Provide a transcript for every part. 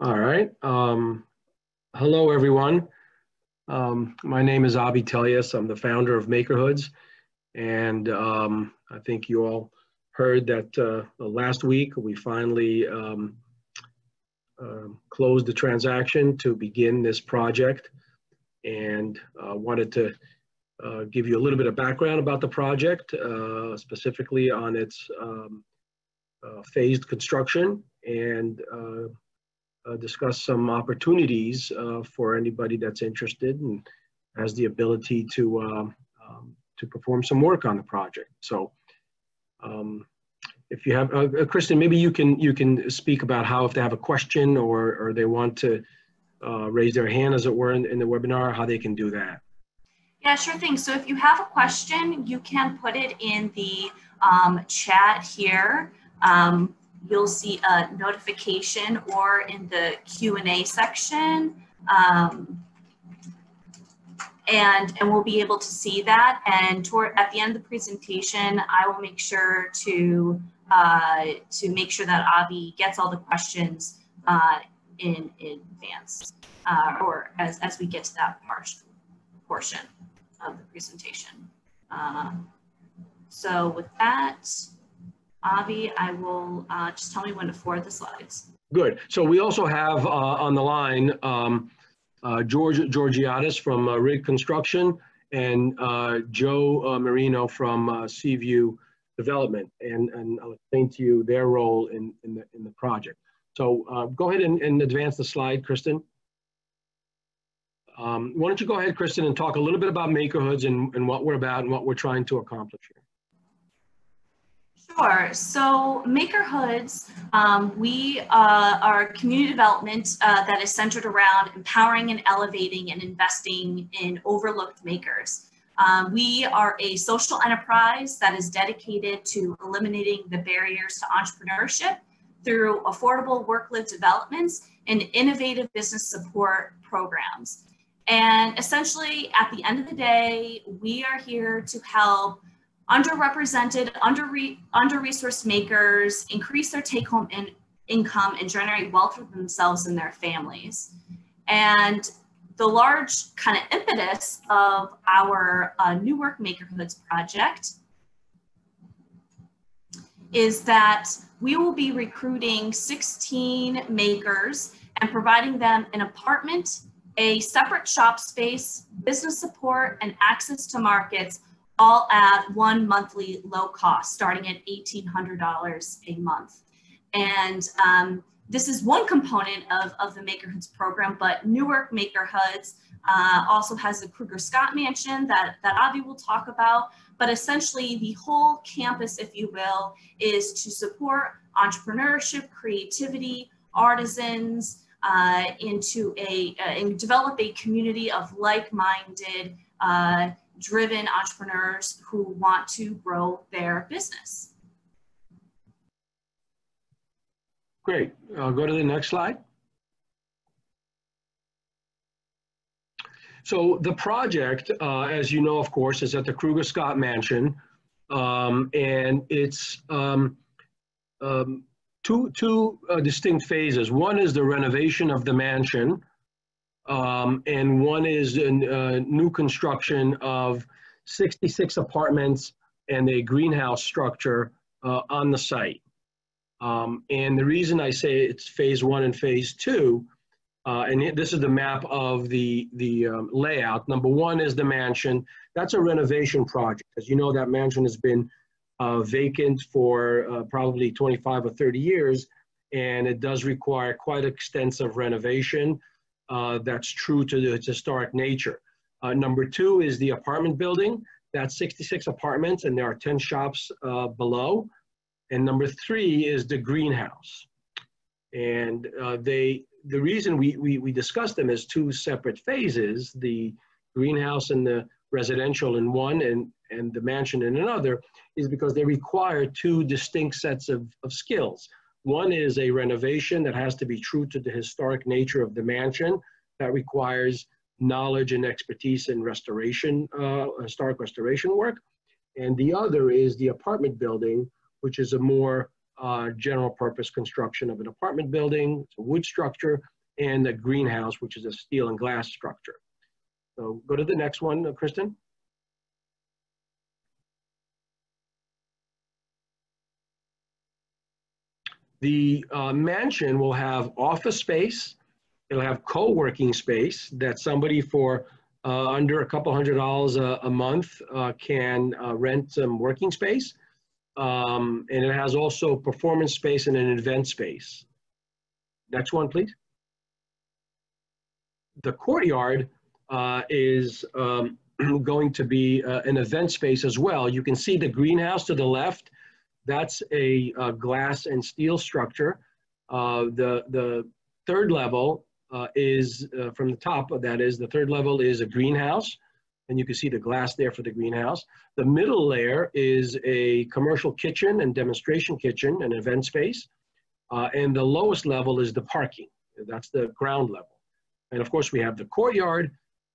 All right. Um, hello, everyone. Um, my name is Avi Telias. I'm the founder of Makerhoods. And um, I think you all heard that uh, last week we finally um, uh, closed the transaction to begin this project. And uh, wanted to uh, give you a little bit of background about the project, uh, specifically on its um, uh, phased construction and uh, discuss some opportunities uh, for anybody that's interested and has the ability to um, um, to perform some work on the project. So, um, if you have, uh, uh, Kristen, maybe you can you can speak about how if they have a question or or they want to uh, raise their hand, as it were, in, in the webinar, how they can do that. Yeah, sure thing. So if you have a question, you can put it in the um, chat here. Um, you'll see a notification or in the Q&A section. Um, and, and we'll be able to see that. And toward, at the end of the presentation, I will make sure to, uh, to make sure that Avi gets all the questions uh, in, in advance uh, or as, as we get to that part, portion of the presentation. Uh, so with that, Avi, I will uh, just tell me when to forward the slides. Good. So we also have uh, on the line um, uh, George Georgiadis from uh, Rig Construction and uh, Joe uh, Marino from Seaview Development, and, and I'll explain to you their role in, in, the, in the project. So go ahead and, and, advance the slide, Kristen. Um, why don't you go ahead, Kristen, and talk a little bit about Makerhoods and, and what we're about and what we're trying to accomplish here. Sure. So Makerhoods, um, we uh, are community development uh, that is centered around empowering and elevating and investing in overlooked makers. Um, we are a social enterprise that is dedicated to eliminating the barriers to entrepreneurship through affordable work-live developments and innovative business support programs. And essentially, at the end of the day, we are here to help underrepresented, under under-resourced makers increase their take-home in, income and generate wealth for themselves and their families. And the large kind of impetus of our uh, Newark Makerhoods project is that we will be recruiting 16 makers and providing them an apartment, a separate shop space, business support, and access to markets all at one monthly low cost, starting at $1,800 a month. And um, this is one component of, of the Makerhoods program, but Newark Makerhoods uh, also has the Krueger Scott Mansion that, that Avi will talk about. But essentially, the whole campus, if you will, is to support entrepreneurship, creativity, artisans, uh, into a, uh, and develop a community of like-minded uh, driven entrepreneurs who want to grow their business. Great. I'll go to the next slide. So the project, uh, as you know, of course, is at the Krueger Scott Mansion, um, and it's um, um, two two uh, distinct phases. One is the renovation of the mansion, um, and one is a uh, new construction of 66 apartments and a greenhouse structure uh, on the site. Um, and the reason I say it's phase one and phase two, uh, and this is the map of the, the um, layout. Number one is the mansion. That's a renovation project. As you know, that mansion has been uh, vacant for uh, probably 25 or 30 years, and it does require quite extensive renovation uh, that's true to its historic nature. Uh, number two is the apartment building. That's 66 apartments and there are 10 shops uh, below. And number three is the greenhouse. And uh, they, the reason we, we, we discuss them as two separate phases, the greenhouse and the residential in one and, and the mansion in another, is because they require two distinct sets of, of skills. One is a renovation that has to be true to the historic nature of the mansion that requires knowledge and expertise in restoration, uh, historic restoration work. And the other is the apartment building, which is a more uh, general purpose construction of an apartment building, it's a wood structure, and a greenhouse, which is a steel and glass structure. So go to the next one, uh, Kristen. The uh, mansion will have office space. It'll have co-working space that somebody for uh, under a couple hundred dollars a, a month uh, can uh, rent some working space. Um, and it has also performance space and an event space. Next one, please. The courtyard uh, is um, going to be uh, an event space as well. You can see the greenhouse to the left. That's a, a glass and steel structure. Uh, the, the third level uh, is, uh, from the top, that is, the third level is a greenhouse. And you can see the glass there for the greenhouse. The middle layer is a commercial kitchen and demonstration kitchen and event space. Uh, and the lowest level is the parking. That's the ground level. And of course, we have the courtyard.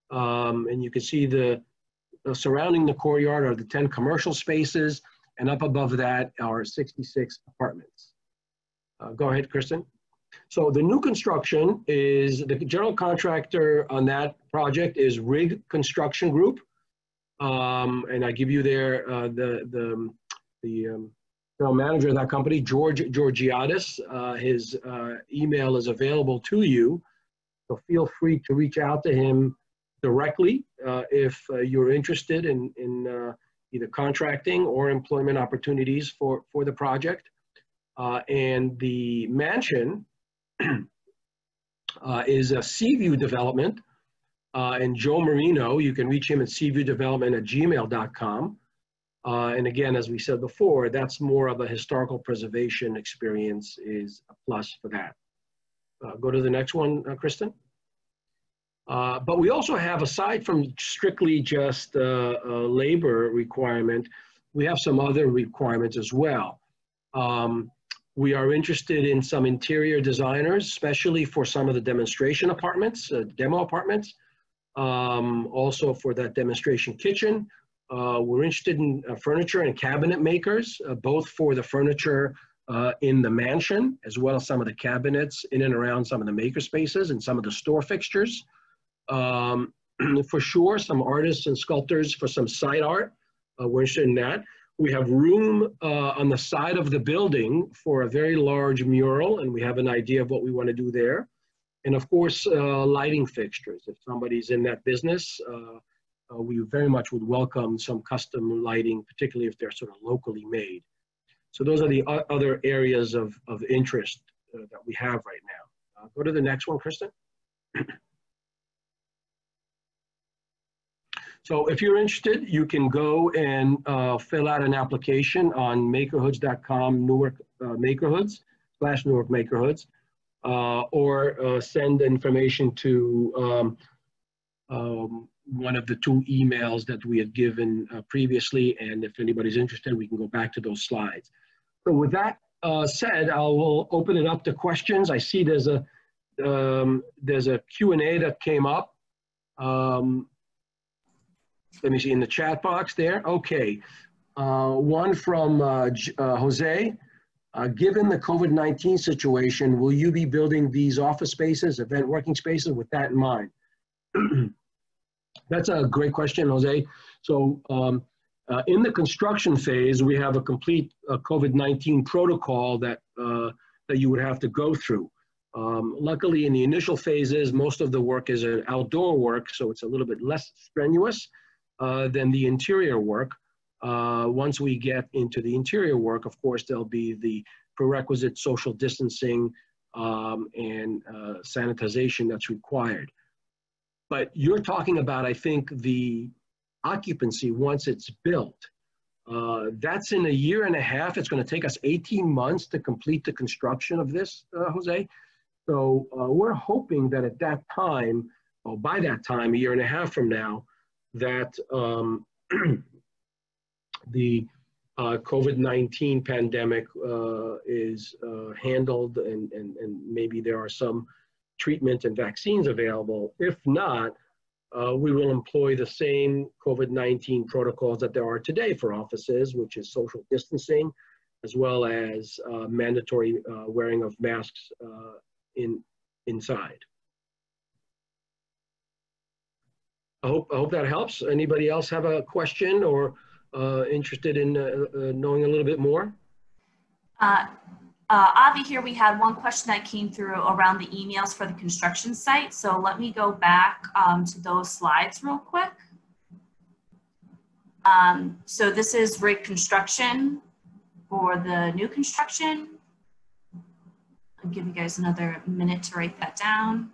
Um, and you can see the, the surrounding the courtyard are the 10 commercial spaces and up above that are 66 apartments. Uh, go ahead, Kristen. So the new construction is, the general contractor on that project is Rig Construction Group. Um, and I give you there uh, the, the, the um, general manager of that company, George Georgiadis. Uh, his uh, email is available to you. So feel free to reach out to him directly uh, if uh, you're interested in, in either contracting or employment opportunities for, for the project. Uh, and the mansion uh, is a Seaview development. Uh, and Joe Marino, you can reach him at seaviewdevelopment at gmail.com. Uh, and again, as we said before, that's more of a historical preservation experience is a plus for that. Uh, go to the next one, uh, Kristen. Uh, but we also have, aside from strictly just uh, labor requirement, we have some other requirements as well. Um, we are interested in some interior designers, especially for some of the demonstration apartments, uh, demo apartments. Um, also for that demonstration kitchen. Uh, we're interested in uh, furniture and cabinet makers, uh, both for the furniture uh, in the mansion, as well as some of the cabinets in and around some of the maker spaces and some of the store fixtures. Um, for sure, some artists and sculptors for some side art. Uh, we're interested in that. We have room uh, on the side of the building for a very large mural, and we have an idea of what we want to do there. And of course, uh, lighting fixtures. If somebody's in that business, uh, uh we very much would welcome some custom lighting, particularly if they're sort of locally made. So those are the other areas of, of interest uh, that we have right now. Go to the next one, Kristen. So if you're interested, you can go and uh, fill out an application on makerhoods.com, Newark uh, Makerhoods, slash Newark Makerhoods, uh, or uh, send information to um, um, one of the two emails that we had given uh, previously. And if anybody's interested, we can go back to those slides. So with that uh, said, I will open it up to questions. I see there's a um, there's a Q&A that came up. Um, let me see in the chat box there. Okay. Uh, one from uh, uh, Jose. Uh, given the COVID-19 situation, will you be building these office spaces, event working spaces with that in mind? That's a great question, Jose. So um, uh, in the construction phase, we have a complete uh, COVID-19 protocol that, that you would have to go through. Um, luckily, in the initial phases, most of the work is outdoor work, so it's a little bit less strenuous than the interior work. Uh, once we get into the interior work, of course, there'll be the prerequisite social distancing um, and uh, sanitization that's required. But you're talking about, I think, the occupancy once it's built. Uh, that's in a year and a half. It's going to take us 18 months to complete the construction of this, uh, Jose. So uh, we're hoping that at that time, or by that time, a year and a half from now, that um, the uh, COVID-19 pandemic uh, is uh, handled and, and, and maybe there are some treatment and vaccines available. If not, uh, we will employ the same COVID-19 protocols that there are today for offices, which is social distancing, as well as uh, mandatory uh, wearing of masks in inside. I hope, I hope that helps. Anybody else have a question or uh, interested in uh, uh, knowing a little bit more? Uh, uh, Avi, here we had one question that came through around the emails for the construction site. So let me go back um, to those slides real quick. Um, so this is rig construction for the new construction. I'll give you guys another minute to write that down.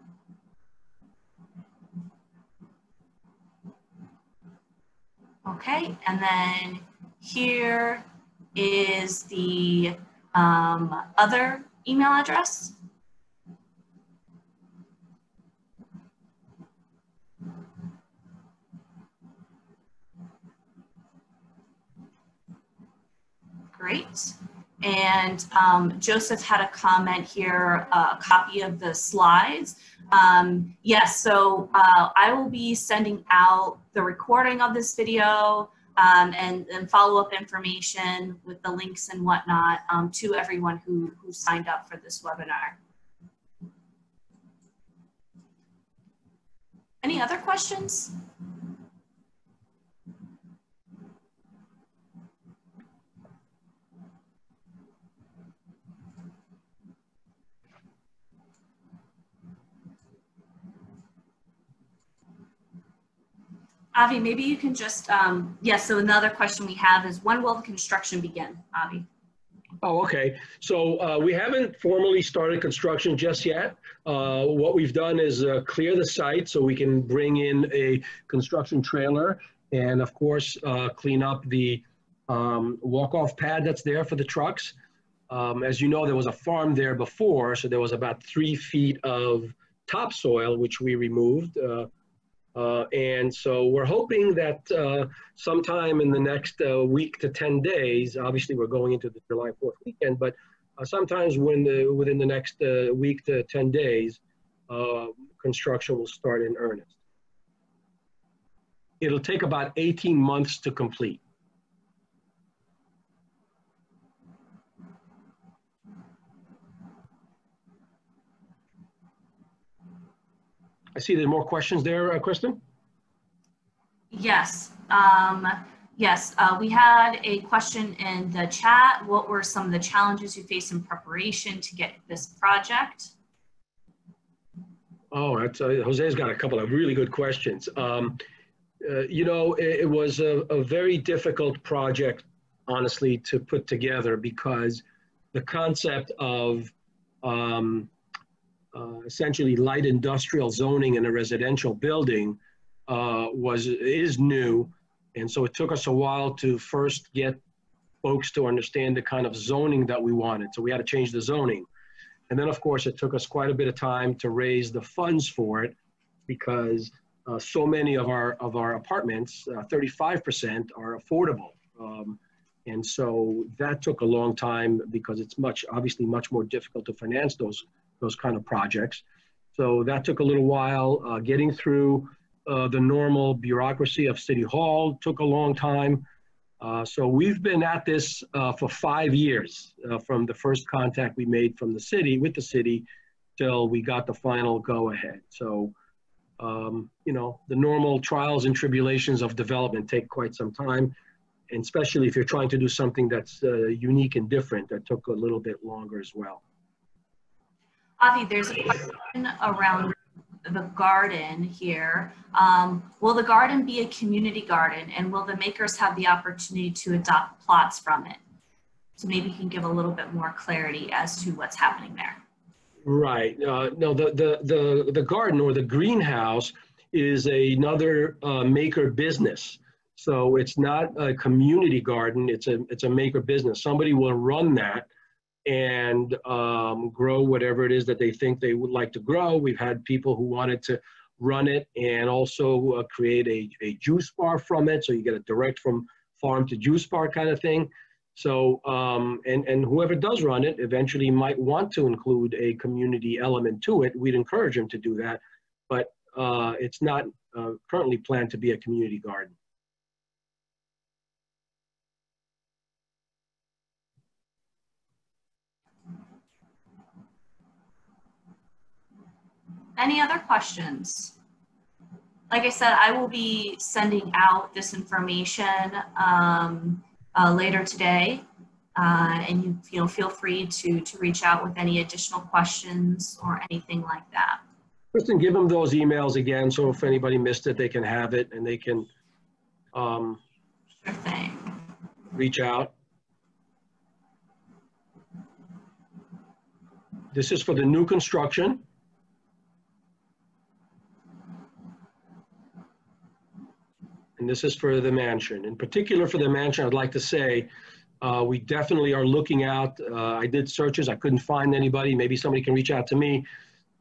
Okay, and then here is the um, other email address. Great. And um, Joseph had a comment here, uh, a copy of the slides. Um, yes, so uh, I will be sending out the recording of this video um, and, and follow-up information with the links and whatnot um, to everyone who, who signed up for this webinar. Any other questions? Avi, maybe you can just, um, yes, yeah, so another question we have is when will the construction begin, Avi? Oh, okay. So uh, we haven't formally started construction just yet. Uh, what we've done is uh, clear the site so we can bring in a construction trailer and of course uh, clean up the um, walk-off pad that's there for the trucks. Um, as you know, there was a farm there before, so there was about three feet of topsoil, which we removed. Uh, and so we're hoping that uh, sometime in the next uh, week to 10 days, obviously we're going into the July 4th weekend, but uh, sometimes when the, within the next uh, week to 10 days, uh, construction will start in earnest. It'll take about 18 months to complete. I see there are more questions there, uh, Kristen. Yes. Um, yes, uh, we had a question in the chat. What were some of the challenges you faced in preparation to get this project? Oh, that's, uh, Jose's got a couple of really good questions. Um, uh, you know, it, it was a, a, very difficult project, honestly, to put together because the concept of um, uh, essentially light industrial zoning in a residential building uh, was is new, and so it took us a while to first get folks to understand the kind of zoning that we wanted. So we had to change the zoning, and then of course it took us quite a bit of time to raise the funds for it, because uh, so many of our of our apartments, 35% uh, are affordable. Um, and so that took a long time because it's much obviously much more difficult to finance those those kind of projects. So that took a little while. Uh, getting through uh, the normal bureaucracy of City Hall took a long time. Uh, so we've been at this uh, for five years uh, from the first contact we made from the city with the city till we got the final go ahead. So, um, you know, the normal trials and tribulations of development take quite some time. And especially if you're trying to do something that's uh, unique and different, that took a little bit longer as well. Avi, there's a question around the garden here. Um, will the garden be a community garden and will the makers have the opportunity to adopt plots from it? So maybe you can give a little bit more clarity as to what's happening there. Right. Uh, no, the, the, the, the garden or the greenhouse is another uh, maker business. So it's not a community garden, it's a, it's a maker business. Somebody will run that and um, grow whatever it is that they think they would like to grow. We've had people who wanted to run it and also uh, create a, a juice bar from it. So you get a direct from farm to juice bar kind of thing. So, um, and, and whoever does run it eventually might want to include a community element to it. We'd encourage them to do that, but uh, it's not uh, currently planned to be a community garden. Any other questions? Like I said, I will be sending out this information um, uh, later today. Uh, and you, you know, feel free to, to reach out with any additional questions or anything like that. Kristen, give them those emails again, so if anybody missed it, they can have it and they can um, Sure thing. reach out. This is for the new construction. And this is for the mansion. In particular for the mansion, I'd like to say, uh, we definitely are looking out. Uh, I did searches, I couldn't find anybody. Maybe somebody can reach out to me.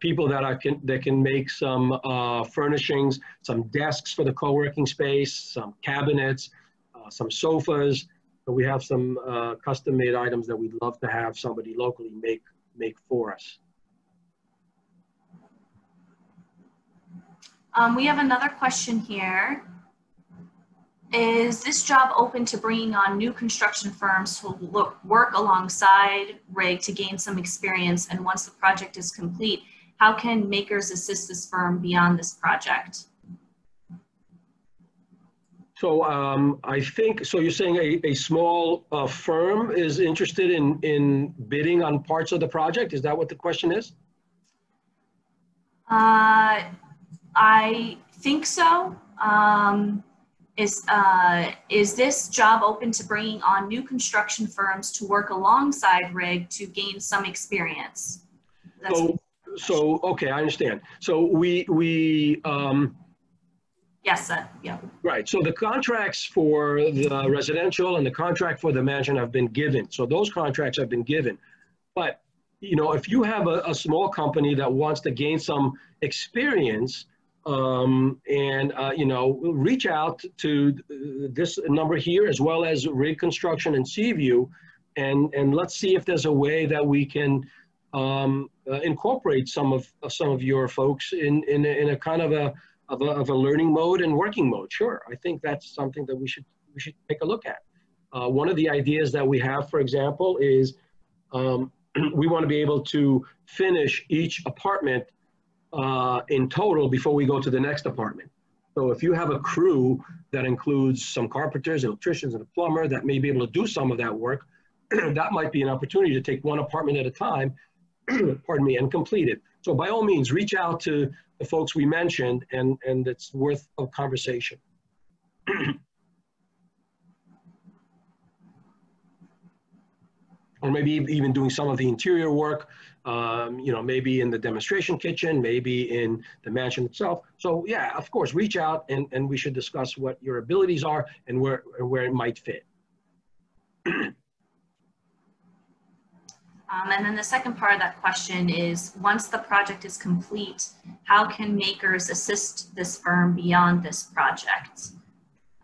People that I can, that can make some uh, furnishings, some desks for the co-working space, some cabinets, uh, some sofas. But we have some uh, custom-made items that we'd love to have somebody locally make make for us. Um, we have another question here. Is this job open to bringing on new construction firms to look, work alongside RIG to gain some experience? And once the project is complete, how can makers assist this firm beyond this project? So um, I think, so you're saying a, a small uh, firm is interested in, in bidding on parts of the project? Is that what the question is? Uh, I think so. Um, is, uh, is this job open to bringing on new construction firms to work alongside RIG to gain some experience? That's- So, so, okay, I understand. So we, we, um, Yes, uh, yeah. Right, so the contracts for the residential and the contract for the mansion have been given. So those contracts have been given. But, you know, if you have a, a small company that wants to gain some experience um, and, uh, you know, reach out to this number here as well as Rig Construction and Seaview and, and let's see if there's a way that we can um, uh, incorporate some of, some of your folks in, in, a, in a kind of a, of a, of a learning mode and working mode. Sure, I think that's something that we should we should take a look at. Uh, one of the ideas that we have, for example, is um, we want to be able to finish each apartment uh, in total before we go to the next apartment. So if you have a crew that includes some carpenters, electricians, and a plumber that may be able to do some of that work, that might be an opportunity to take one apartment at a time, pardon me, and complete it. So by all means, reach out to the folks we mentioned, and, and it's worth a conversation. or maybe even doing some of the interior work, um, you know, maybe in the demonstration kitchen, maybe in the mansion itself. So yeah, of course, reach out and, and we should discuss what your abilities are and where, where it might fit. Um, and then the second part of that question is, once the project is complete, how can makers assist this firm beyond this project?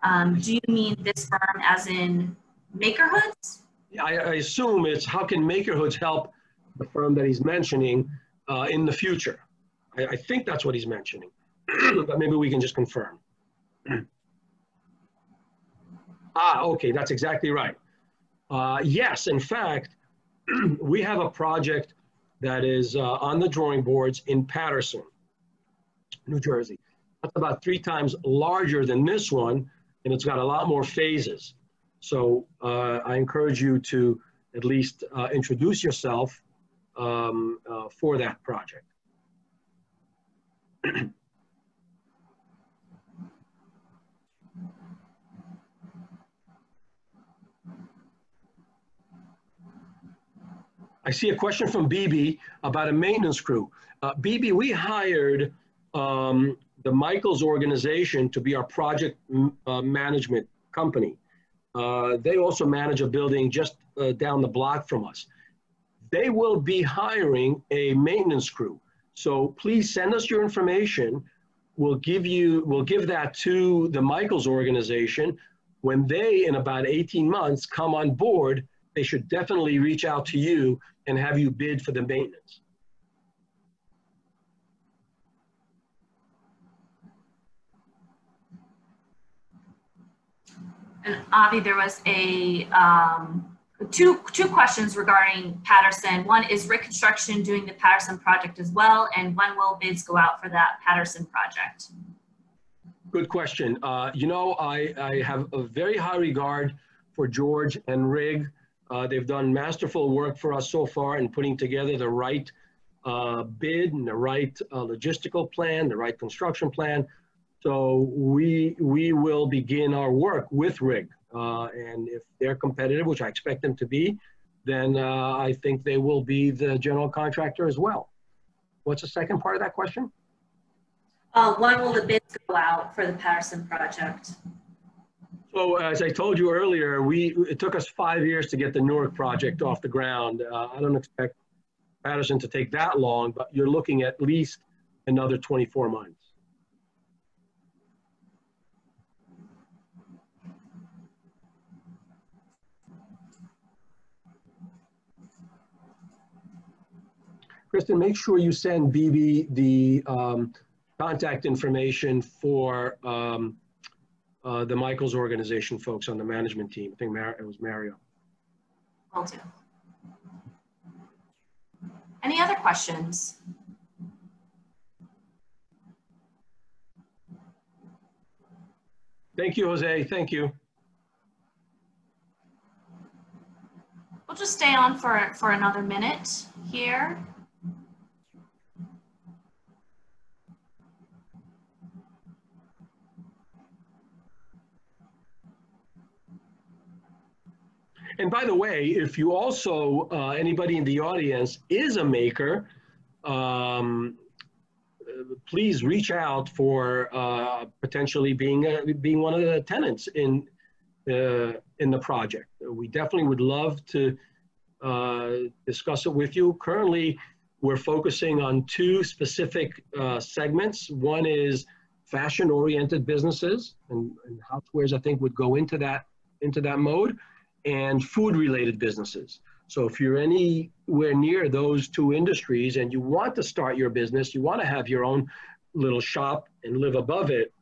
Um, do you mean this firm as in Makerhoods? I, I assume it's how can Makerhoods help the firm that he's mentioning uh, in the future? I, I think that's what he's mentioning, but maybe we can just confirm. ah, okay, that's exactly right. Uh, yes, in fact, we have a project that is uh, on the drawing boards in Paterson, New Jersey. That's about three times larger than this one, and it's got a lot more phases. So uh, I encourage you to at least uh, introduce yourself um, uh, for that project. I see a question from BB about a maintenance crew. Uh, BB, we hired um, the Michaels organization to be our project uh, management company. Uh, they also manage a building just uh, down the block from us. They will be hiring a maintenance crew. So please send us your information. We'll give you, we'll give that to the Michaels organization. When they, in about 18 months, come on board, they should definitely reach out to you and have you bid for the maintenance. And Avi, there was a, um, two, two questions regarding Paterson. One, is Rig Construction doing the Paterson project as well? And when will bids go out for that Paterson project? Good question. Uh, you know, I, I have a very high regard for George and Rig. Uh, they've done masterful work for us so far in putting together the right uh, bid and the right uh, logistical plan, the right construction plan. So we, we will begin our work with Rig. Uh, and if they're competitive, which I expect them to be, then uh, I think they will be the general contractor as well. What's the second part of that question? Uh, when will the bids go out for the Paterson project? So as I told you earlier, we it took us five years to get the Newark project off the ground. Uh, I don't expect Paterson to take that long, but you're looking at least another 24 months. Kristen, make sure you send BB the um, contact information for um, uh, the Michaels organization folks on the management team. I think Mar it was Mario. Will do. Any other questions? Thank you, Jose. Thank you. We'll just stay on for, for another minute here. And by the way, if you also, uh, anybody in the audience is a maker, um, please reach out for uh, potentially being a, being one of the tenants in uh, in the project. We definitely would love to uh, discuss it with you. Currently, we're focusing on two specific uh, segments. One is fashion-oriented businesses, and, and housewares I think would go into that into that mode and food related businesses. So if you're anywhere near those two industries and you want to start your business, you want to have your own little shop and live above it,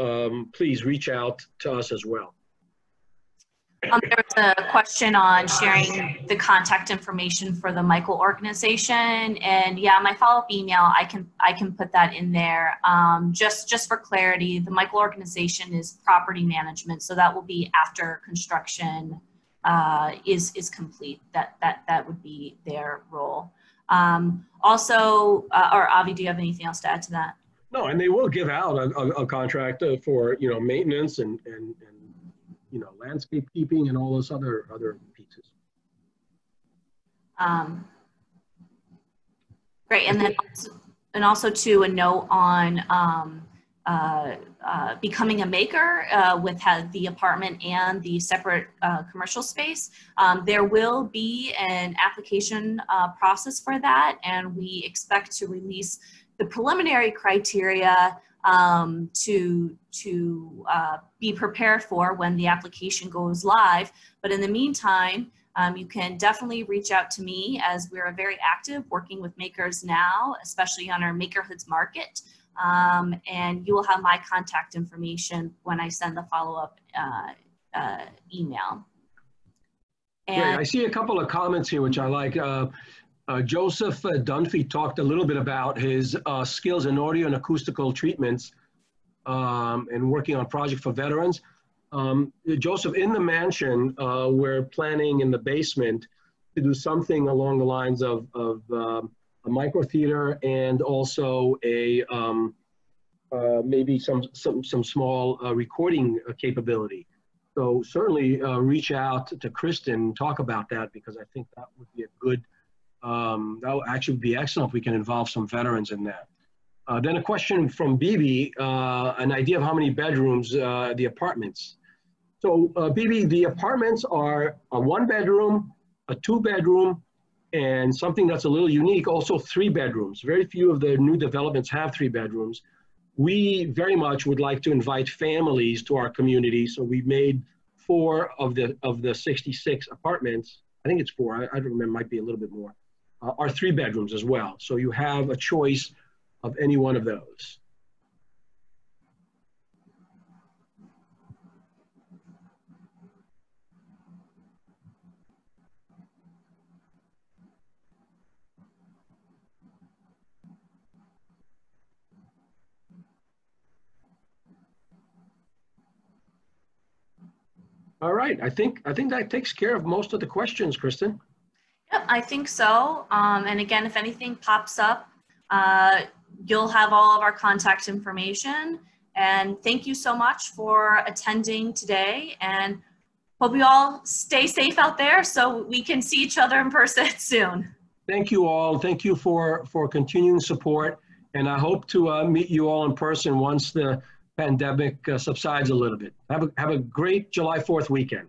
um, please reach out to us as well. Um, there was a question on sharing the contact information for the Michael organization, and yeah, my follow-up email I can I can put that in there. Um, just just for clarity, the Michael organization is property management, so that will be after construction uh, is is complete. That that that would be their role. Um, also, uh, or Avi, do you have anything else to add to that? No, and they will give out a, a, a contract uh, for you know maintenance and, and and you know landscape keeping and all those other other pieces. Um, great, and then also, and also to a note on um, uh, uh, becoming a maker uh, with the apartment and the separate uh, commercial space. Um, there will be an application uh, process for that and we expect to release the preliminary criteria um, to, to be prepared for when the application goes live. But in the meantime, um, you can definitely reach out to me as we're very active working with makers now, especially on our Makerhoods market. Um, and you will have my contact information when I send the follow-up uh, uh, email. And Great. I see a couple of comments here, which I like. Uh, uh Joseph uh, Dunphy talked a little bit about his uh, skills in audio and acoustical treatments um, and working on project for veterans. Um, Joseph, in the mansion, we're planning in the basement to do something along the lines of, of um, a micro theater and also a um, uh, maybe some some some small uh, recording uh, capability. So certainly uh, reach out to Kristen, talk about that because I think that would be a good. Um, that would actually be excellent if we can involve some veterans in that. Uh, then a question from Bibi, uh, an idea of how many bedrooms the apartments. So Bibi, the apartments are a one bedroom, a two bedroom, and something that's a little unique, also three bedrooms. Very few of the new developments have three bedrooms. We very much would like to invite families to our community. So we made four of the of the 66 apartments. I think it's four. I, I don't remember. Might be a little bit more. Uh, are three bedrooms as well. So you have a choice of any one of those. All right, I think, I think that takes care of most of the questions, Kristen. Yep, I think so. Um, and again, if anything pops up, uh, you'll have all of our contact information. And thank you so much for attending today and hope you all stay safe out there so we can see each other in person soon. Thank you all. Thank you for, for continuing support. And I hope to uh, meet you all in person once the pandemic uh, subsides a little bit. Have a, have a great July 4th weekend.